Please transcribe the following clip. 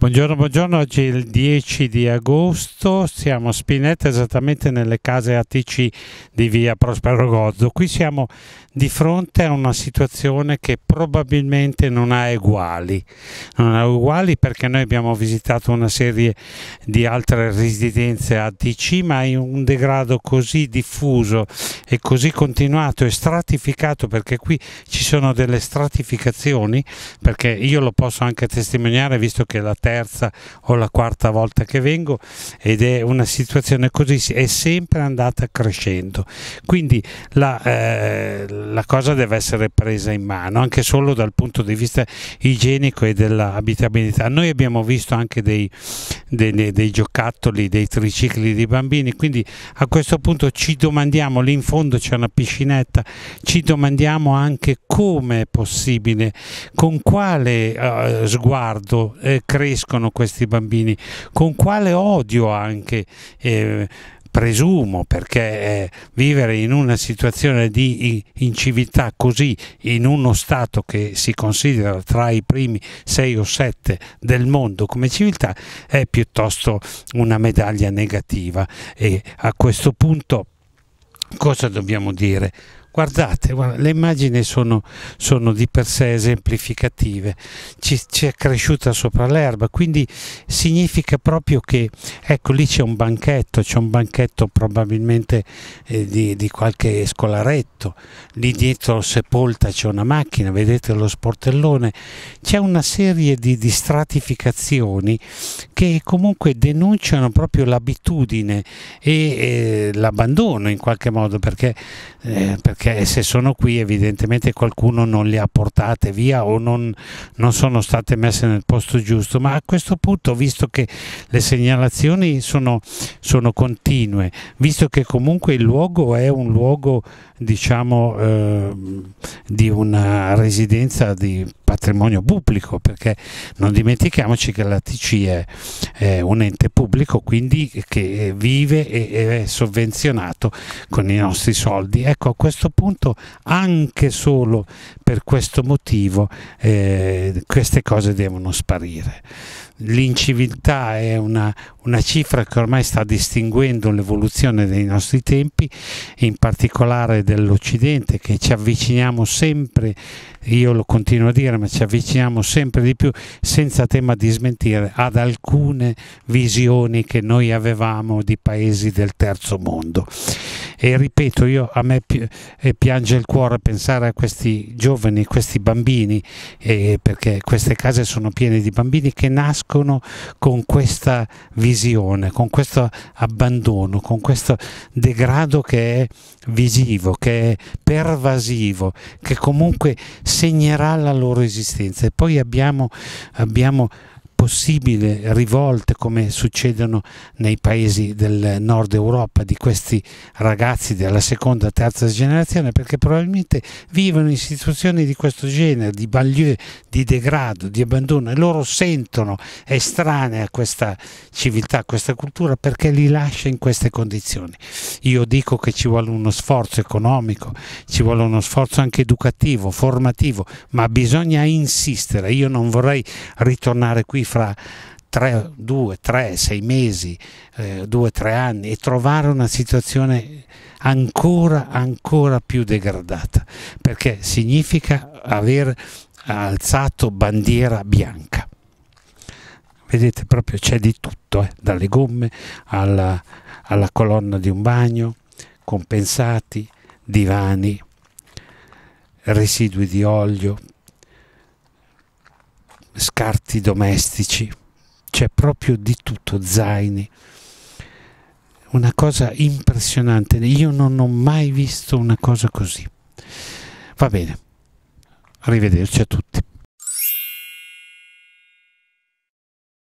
Buongiorno, buongiorno, oggi è il 10 di agosto, siamo a Spinetta esattamente nelle case ATC di via Prospero Gozzo. Qui siamo di fronte a una situazione che probabilmente non ha uguali. Non ha uguali perché noi abbiamo visitato una serie di altre residenze ATC, ma in un degrado così diffuso e così continuato e stratificato perché qui ci sono delle stratificazioni, perché io lo posso anche testimoniare visto che la terza o la quarta volta che vengo ed è una situazione così, è sempre andata crescendo. Quindi la, eh, la cosa deve essere presa in mano anche solo dal punto di vista igienico e dell'abitabilità. Noi abbiamo visto anche dei, dei, dei giocattoli, dei tricicli di bambini, quindi a questo punto ci domandiamo, lì in fondo c'è una piscinetta, ci domandiamo anche come è possibile, con quale uh, sguardo eh, crescono questi bambini, con quale odio anche. Eh, presumo perché eh, vivere in una situazione di inciviltà così in uno Stato che si considera tra i primi sei o sette del mondo come civiltà è piuttosto una medaglia negativa e a questo punto cosa dobbiamo dire? Guardate, guarda, le immagini sono, sono, di per sé esemplificative, ci, ci è cresciuta sopra l'erba, quindi significa proprio che, ecco lì c'è un banchetto, c'è un banchetto probabilmente eh, di, di, qualche scolaretto, lì dietro sepolta c'è una macchina, vedete lo sportellone, c'è una serie di, di stratificazioni che comunque denunciano proprio l'abitudine e eh, l'abbandono in qualche modo, perché, eh, perché perché se sono qui evidentemente qualcuno non le ha portate via o non, non, sono state messe nel posto giusto, ma a questo punto, visto che le segnalazioni sono, sono continue, visto che comunque il luogo è un luogo diciamo eh, di una residenza di patrimonio pubblico perché non dimentichiamoci che la TC è, è un ente pubblico quindi che vive e è sovvenzionato con i nostri soldi. Ecco a questo punto anche solo per questo motivo eh, queste cose devono sparire. L'inciviltà è una, una, cifra che ormai sta distinguendo l'evoluzione dei nostri tempi, in particolare dell'Occidente, che ci avviciniamo sempre, io lo continuo a dire, ma ci avviciniamo sempre di più, senza tema di smentire, ad alcune visioni che noi avevamo di paesi del terzo mondo. E ripeto, io, a me eh, piange il cuore pensare a questi giovani, questi bambini, eh, perché queste case sono piene di bambini che nascono con questa visione, con questo abbandono, con questo degrado che è visivo, che è pervasivo, che comunque segnerà la loro esistenza. E poi abbiamo, abbiamo possibile rivolte come succedono nei paesi del nord Europa di questi ragazzi della seconda terza generazione perché probabilmente vivono in situazioni di questo genere, di banlieue, di degrado, di abbandono e loro sentono estranei a questa civiltà, questa cultura perché li lascia in queste condizioni. Io dico che ci vuole uno sforzo economico, ci vuole uno sforzo anche educativo, formativo, ma bisogna insistere. Io non vorrei ritornare qui fra tre, due, tre, sei mesi, eh, due, tre anni e trovare una situazione ancora, ancora più degradata, perché significa aver alzato bandiera bianca. Vedete, proprio c'è di tutto, eh, dalle gomme alla, alla colonna di un bagno, compensati, divani, residui di olio, scarti domestici, c'è proprio di tutto, zaini. Una cosa impressionante, io non ho mai visto una cosa così. Va bene, arrivederci a tutti.